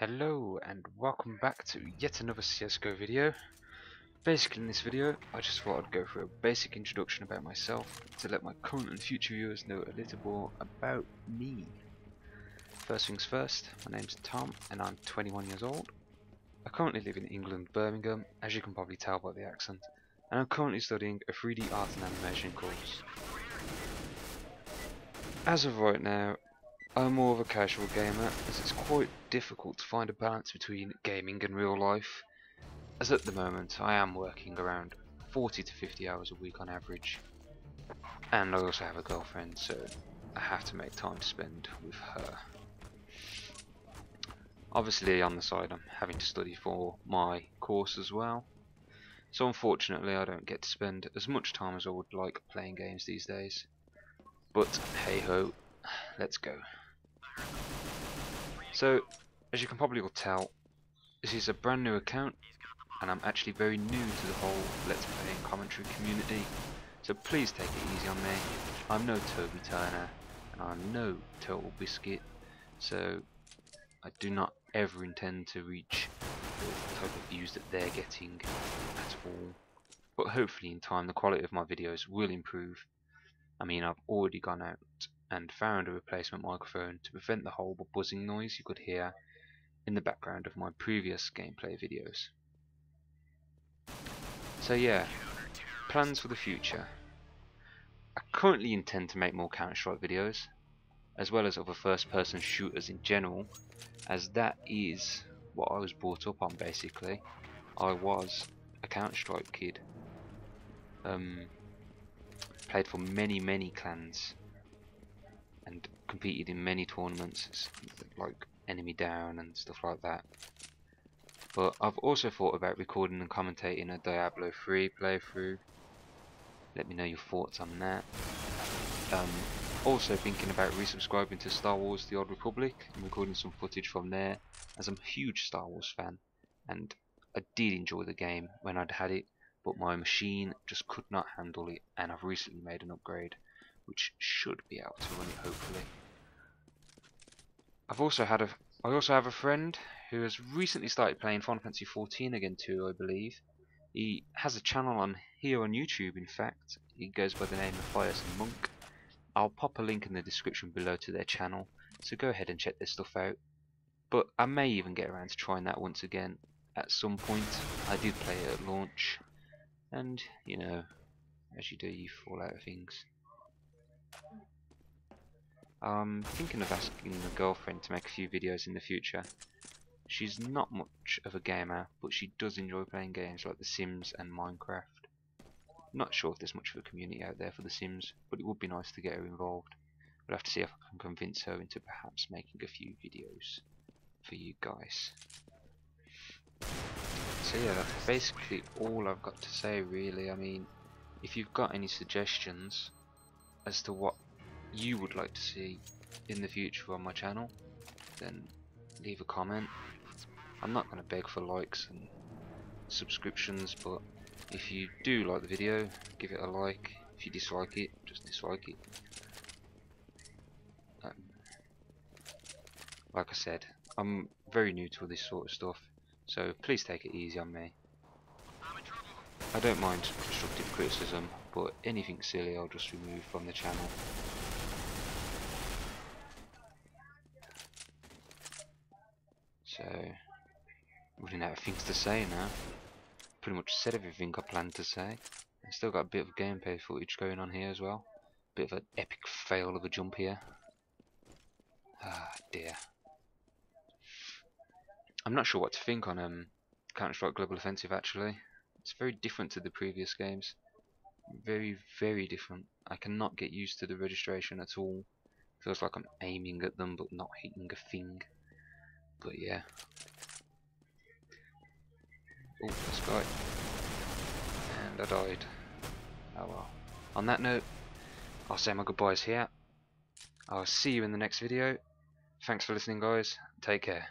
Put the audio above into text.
Hello and welcome back to yet another CSGO video. Basically in this video I just thought I'd go through a basic introduction about myself to let my current and future viewers know a little more about me. First things first, my name's Tom and I'm 21 years old. I currently live in England, Birmingham, as you can probably tell by the accent, and I'm currently studying a 3D art and animation course. As of right now, I'm more of a casual gamer, as it's quite difficult to find a balance between gaming and real life, as at the moment I am working around 40 to 50 hours a week on average, and I also have a girlfriend, so I have to make time to spend with her. Obviously on the side I'm having to study for my course as well, so unfortunately I don't get to spend as much time as I would like playing games these days. But hey ho, let's go. So, as you can probably all tell, this is a brand new account and I'm actually very new to the whole Let's Play and commentary community, so please take it easy on me. I'm no Toby Turner and I'm no Total Biscuit, so I do not ever intend to reach the type of views that they're getting at all. But hopefully in time the quality of my videos will improve I mean, I've already gone out and found a replacement microphone to prevent the horrible buzzing noise you could hear in the background of my previous gameplay videos. So yeah, plans for the future. I currently intend to make more Counter-Strike videos, as well as other first-person shooters in general, as that is what I was brought up on basically. I was a Counter-Strike kid. Um, played for many, many clans competed in many tournaments like Enemy Down and stuff like that. But I've also thought about recording and commentating a Diablo 3 playthrough. Let me know your thoughts on that. Um, also thinking about resubscribing to Star Wars The Old Republic and recording some footage from there as I'm a huge Star Wars fan and I did enjoy the game when I'd had it but my machine just could not handle it and I've recently made an upgrade which should be able to run it hopefully. I've also had a I also have a friend who has recently started playing Final Fantasy XIV again too I believe. He has a channel on here on YouTube in fact. He goes by the name of Mathayus and Monk. I'll pop a link in the description below to their channel so go ahead and check their stuff out. But I may even get around to trying that once again at some point. I did play it at launch and, you know, as you do, you fall out of things. I'm thinking of asking a girlfriend to make a few videos in the future. She's not much of a gamer, but she does enjoy playing games like The Sims and Minecraft. Not sure if there's much of a community out there for The Sims, but it would be nice to get her involved. We'll have to see if I can convince her into perhaps making a few videos for you guys. So yeah, that's basically all I've got to say really. I mean, if you've got any suggestions as to what you would like to see in the future on my channel, then leave a comment. I'm not going to beg for likes and subscriptions, but if you do like the video, give it a like. If you dislike it, just dislike it. Um, like I said, I'm very new to this sort of stuff. So please take it easy on me. I don't mind constructive criticism, but anything silly I'll just remove from the channel. So, running out of things to say now. Pretty much said everything I planned to say. I still got a bit of gameplay footage going on here as well. Bit of an epic fail of a jump here. Ah dear. I'm not sure what to think on um, Counter-Strike Global Offensive actually. It's very different to the previous games. Very, very different. I cannot get used to the registration at all. Feels like I'm aiming at them but not hitting a thing. But yeah. Oh, this guy. And I died. Oh well. On that note, I'll say my goodbyes here. I'll see you in the next video. Thanks for listening guys. Take care.